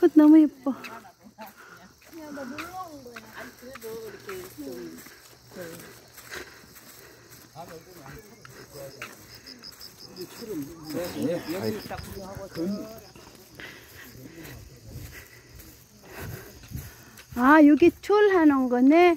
꽃 그 너무 예뻐. 아 여기 출 하는 거네.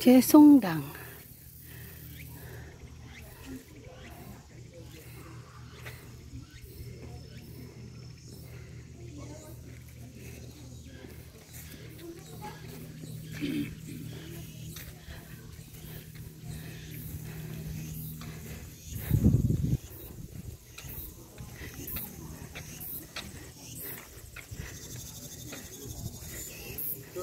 chế sung đẳng Mm-hmm.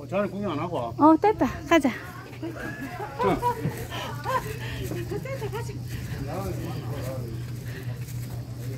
어, 잘 구경 안 하고. 와. 어, 됐다. 가자.